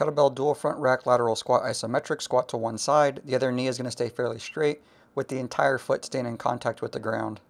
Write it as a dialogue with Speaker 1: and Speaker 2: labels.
Speaker 1: kettlebell dual front rack lateral squat isometric, squat to one side. The other knee is going to stay fairly straight with the entire foot staying in contact with the ground.